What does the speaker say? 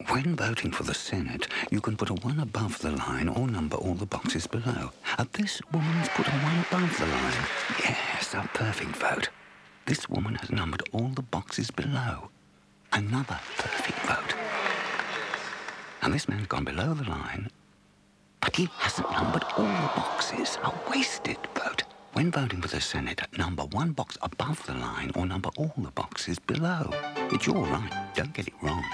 When voting for the Senate, you can put a one above the line or number all the boxes below. And this woman's put a one above the line. Yes, a perfect vote. This woman has numbered all the boxes below. Another perfect vote. And this man's gone below the line, but he hasn't numbered all the boxes. A wasted vote. When voting for the Senate, number one box above the line or number all the boxes below. It's your right. Don't get it wrong.